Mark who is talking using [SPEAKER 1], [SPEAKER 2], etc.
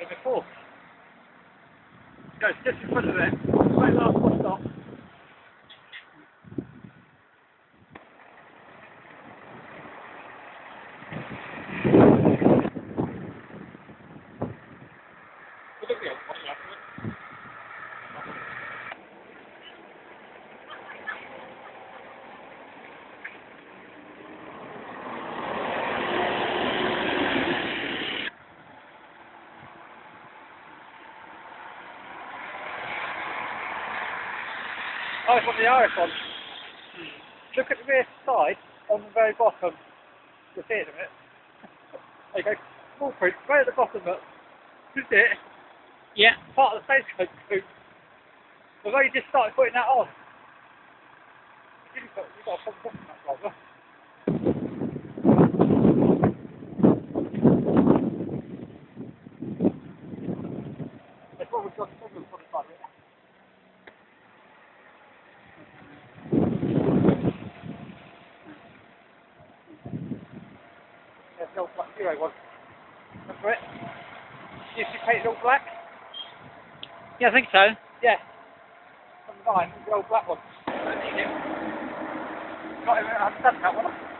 [SPEAKER 1] Over four. Just in front of them. Straight last one stop. On the Irish one. Look at the rear side on the very bottom. You'll see it in a minute. There you go. Small print, right at the bottom, but this is it.
[SPEAKER 2] Yeah.
[SPEAKER 1] Part of the stagecoach group. Although you just started putting that on. You've got, you've got a problem with that, brother. That's what we've got a problem for the budget. There's the old black zero one. Remember it? Used to paint it all black?
[SPEAKER 2] Yeah, I think so.
[SPEAKER 1] Yeah. From the nine, the old black one. It. Even, I haven't done that one.